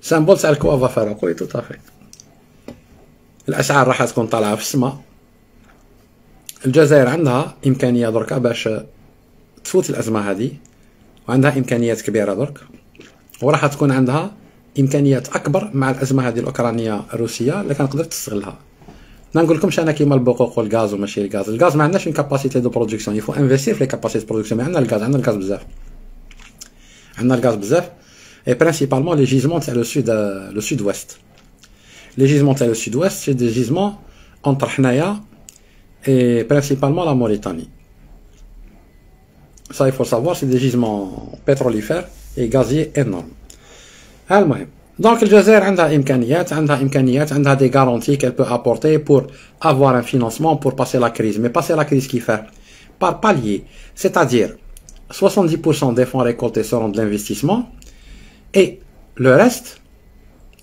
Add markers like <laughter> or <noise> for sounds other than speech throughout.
سامبول تاع الكوا فافا قولي تو طافي الاسعار راح تكون طالعة في السماء. الجزائر عندها إمكانية دركا باش تفوت الأزمة هذه وعندها إمكانيات كبيرة درك. وراح تكون عندها إمكانيات أكبر مع الأزمة هذه الأوكرانية الروسية اللي قدرت تستغلها. ما نقول لكمش أنا كيما البقوق والغاز وماشي الغاز. الغاز ما عندناش كاباسيتي دو برودكسيون يفو انفستير في لي كاباسيتي برودكسيون عندنا الغاز عندنا الغاز بزاف. عندنا الغاز بزاف. et principalement les gisements تاع le sud le sud-ouest les gisements تاع le sud-ouest c'est des gisements entre حنايا et principalement la Mauritanie Ça, il faut savoir, c'est des gisements pétrolifères et gaziers énormes. المهم donc الجزائر عندها امكانيات عندها امكانيات عندها des garanties qu'elle peut apporter pour avoir un financement pour passer la crise mais passer la crise كيفاه par palier c'est-à-dire 70% des fonds récoltés seront de l'investissement et le reste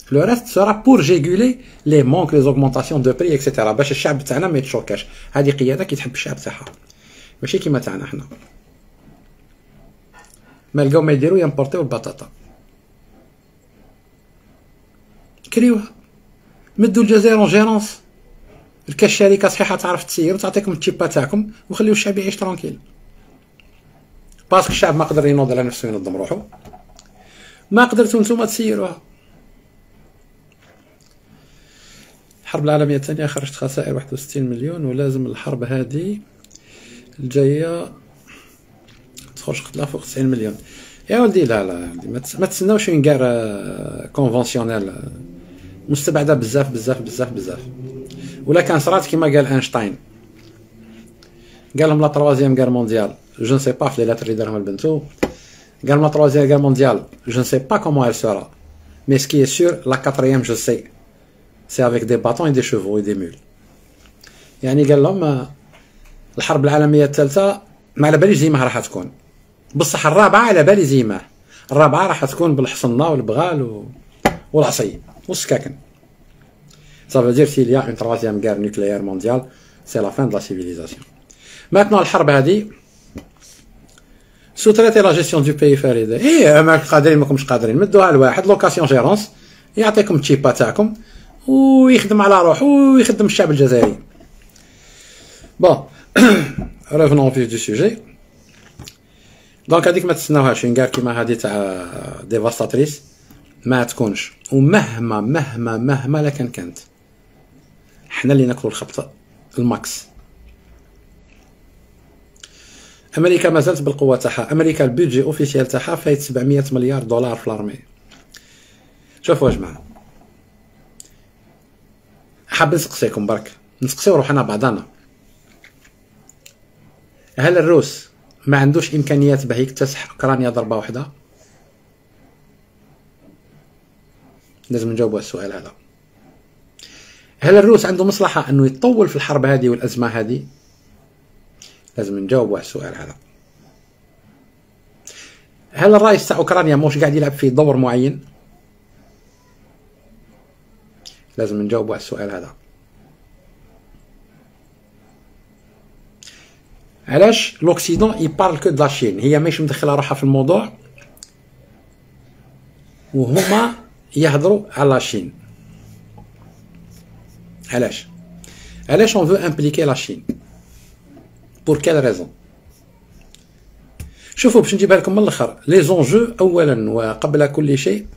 le reste sera pour réguler les manques les augmentations de prix etc باش الشعب تاعنا ما يتشوكاش هذه قيادة كي تحب الشعب تاعها. ماشي كيما تاعنا حنا. ما لقاو ما يديروا يمبورتيو البطاطا. كريوها. مدوا الجزائر en gérance الكاش شركه صحيحة تعرف تسير وتعطيكم التشيبا تاعكم وخليو الشعب يعيش tranquille. parce que الشعب ما قدر ينوض على نفسه ينظم روحو ما قدرتوا نتوما تسيروها الحرب العالمية الثانية خرجت خسائر 61 مليون ولازم الحرب هذه الجاية تخرج قتلها فوق 90 مليون. يا ولدي لا لا ما تسناوش une guerre conventionnelle مستبعدة بزاف بزاف بزاف بزاف. ولا كان صرات كيما قال أينشتاين. قال لهم la troisième guerre mondiale. je ne sais pas في la lettre اللي دارهم لبنتو قال لهم la troisième guerre mondiale je ne sais pas comment elle sera mais ce qui est sûr la quatrième je sais c'est avec des bâtons et des chevaux et des mules يعني قال لهم الحرب العالمية الثالثة ما على باليش ديما راح تكون. بصح الرابعة على بالي زيماه الرابعة راح تكون بالحصنة والبغال و... والعصي. والسكاكن. Ça veut dire s'il y a une troisième guerre nucléaire mondiale, c'est la fin de la civilisation. Maintenant, الحرب هذه sous-traiter la gestion du pays فريدة. إيه ما قادرين ماكمش قادرين. مدوها لواحد location-gérance يعطيكم التشيبا تاعكم ويخدم على روحه ويخدم الشعب الجزائري. Bon <clears throat> au vif du sujet. Donc هذيك ما تستناوهاش كاع كيما هذه تاع dévastatrice ما تكونش. ومهما مهما مهما لكان كانت. حنا اللي ناكلوا الخبط ال max. أمريكا ما زالت بالقوة تاعها. أمريكا ال budget officiel تاعها فايت 700 مليار دولار في ال armée. شوفوا يا جماعة. حاب نسقسيكم برك. نسقسيو روحنا بعضنا. هل الروس ما عندوش إمكانيات باه يكتسح أوكرانيا ضربة واحدة؟ لازم نجاوب السؤال هذا. هل الروس عنده مصلحة أنه يطول في الحرب هذه والأزمة هذه؟ لازم نجاوب على السؤال هذا. هل الرئيس تاع أوكرانيا موش قاعد يلعب في دور معين؟ لازم نجاوب على السؤال هذا. علاش l'Occident il parle que de la Chine هي ماشي مدخلة روحها في الموضوع. وهما يهضروا على la Chine علاش؟ علاش on veut impliquer la Chine pour quelle raison شوفوا باش نجيبها لكم من الآخر les enjeux اولا وقبل كل شيء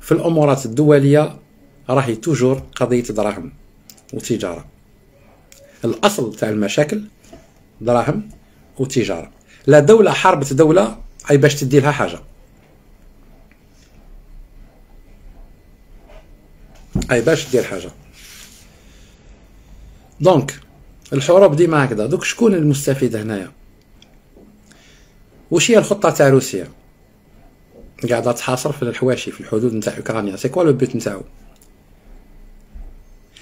في الامورات الدوليه راهي toujours قضيه دراهم وتجاره الاصل تاع المشاكل دراهم وتجاره لا دوله حاربت دوله اي باش تدي لها حاجة اي باش دير حاجة donc الحروب ديما هكذا. دوك شكون المستفيد هنايا؟ واش هي الخطة تاع روسيا؟ قاعدة تحاصر في الحواشي في الحدود نتاع أوكرانيا. c'est quoi le but نتاعو؟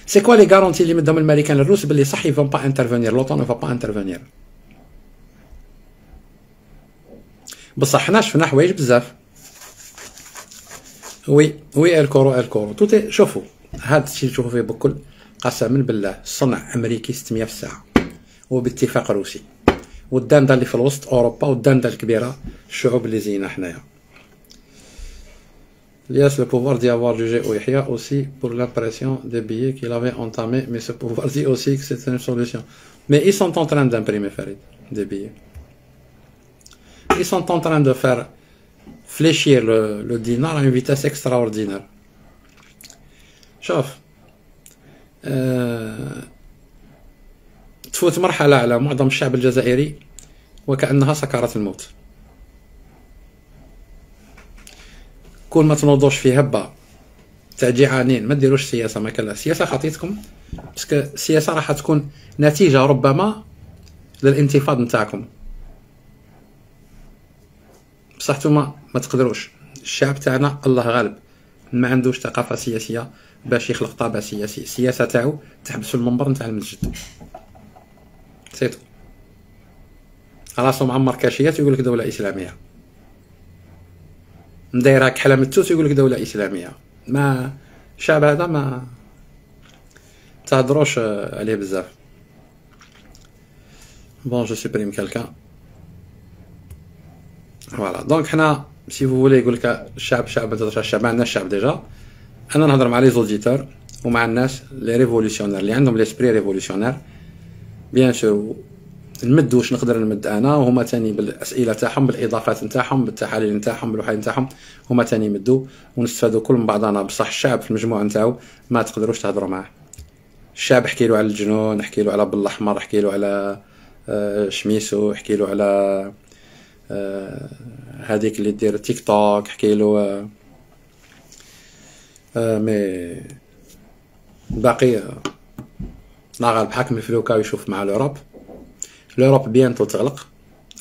سي كوا لي غارونتي اللي مدهم الامريكان للروس باللي صح يفون با انترفونير لوطون نو با انترفونير بصح حنا شفنا حوايج بزاف. وي وي إلكورو إلكورو. توتي شوفوا. هذا الشيء اللي تشوفوا فيه بكل قسما بالله صنع امريكي 600 في الساعه وباتفاق روسي والداندا اللي في الوسط اوروبا والداندا الكبيره الشعوب اللي زينا حنايا Lias le pouvoir d'y avoir jugé au Yahya aussi pour l'impression des billets qu'il avait entamé, mais ce pouvoir dit aussi que c'est une solution. Mais ils sont en train d'imprimer, Farid, des billets. Ils sont en train de faire fléchir le, le dinar à une vitesse extraordinaire. شوف أه تفوت مرحلة على معظم الشعب الجزائري وكأنها سكرات الموت. كون ما تنوضوش في هبة تاع جيعانين ما ديروش سياسة ما كان السياسة خطيتكم parce que السياسة راح تكون نتيجة ربما للانتفاض نتاعكم. بصح نتوما ما تقدروش. الشعب تاعنا الله غالب ما عندوش ثقافة سياسية. باش يخلق طابع سياسي السياسة تاعو تحبس المنبر نتاع المسجد c'est tout راسو معمر كاشيات يقول لك دوله اسلاميه مدايره كحله من التوت يقول لك دوله اسلاميه ما الشعب هذا ما تهضروش عليه بزاف bon je supprime quelqu'un voilà donc حنا si vous voulez يقول لك الشعب الشعب ما تهضرش الشعب ما عندناش الشعب déjà أنا نهضر مع les auditeurs ومع الناس les révolutionnaires اللي عندهم l'esprit révolutionnaire bien sûr نمد واش نقدر نمد أنا وهما تاني بالأسئلة تاعهم بالإضافات نتاعهم بالتحاليل نتاعهم بالوحي نتاعهم هما تاني يمدوا. ونستفادوا كل من بعضنا بصح الشعب في المجموع نتاعو ما تقدروش تهضروا معاه. الشعب احكي له على الجنون احكي له على بالأحمر احكي له على آه، شميسو احكي له على آه، هذيك اللي دير تيك توك احكي له آه، mais باقي لا غالب حاكم الفلوكا يشوف مع الأوروب. لوروب بيانتو تغلق.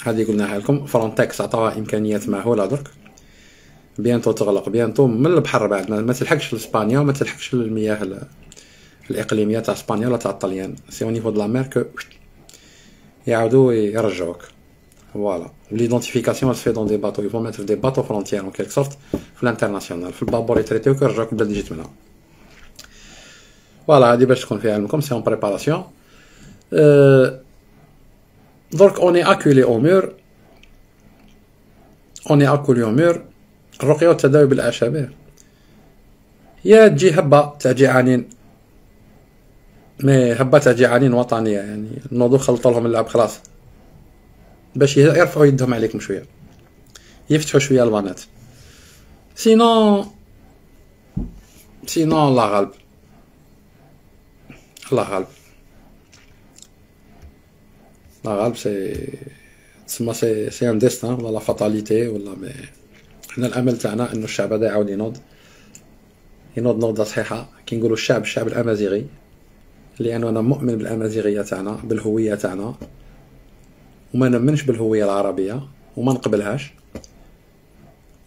هذه قلناها لكم فرونتكس عطاها إمكانيات مهوله درك. بيانتو تغلق. بيانتو من البحر بعد ما تلحقش لإسبانيا وما تلحقش للمياه الإقليمية تاع إسبانيا ولا تاع الطليان. سي أو نيفو دو لا مير كو يعاودوا يرجعوك. فوالا ليدونتيفيكاسيون في دون دي باطو يفو ميتر دي باطو فرونتيير اون كيلك سورت في ال international في البابور ي traiti وك يرجعوك البلاد اللي جيت منها voilà هادي باش تكون في علمكم c'est en préparation est acculé au mur. On est acculé au mur. الرقية والتداوي بالأعشاب يا تجي هبة تاع جيعانين mais هبة تاع جيعانين وطنية يعني نوضو خلطوا لهم اللعب خلاص باش يرفعوا يدهم عليكم شوية يفتحوا شوية البانات sinon sinon الله غالب الله غالب لا غالب c'est تسمى c'est c'est un destin ولا la fatalité ولا mais حنا الأمل تاعنا إنه الشعب هذا يعاود ينوض. ينوض نوضة صحيحة. كي نقولوا الشعب الشعب الأمازيغي. لأنه أنا مؤمن بالأمازيغية تاعنا بالهوية تاعنا. وما نمنش بالهوية العربية وما نقبلهاش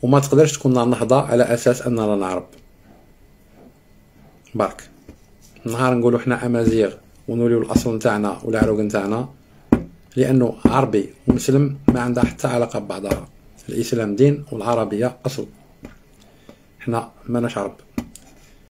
وما تقدرش تكون نهضة على أساس أننا نعرب برك نهار نقولوا حنا أمازيغ ونوليو الأصل نتاعنا والعروق نتاعنا لأنه عربي ومسلم ما عندها حتى علاقة ببعضها. الإسلام دين والعربية أصل. إحنا ما عرب.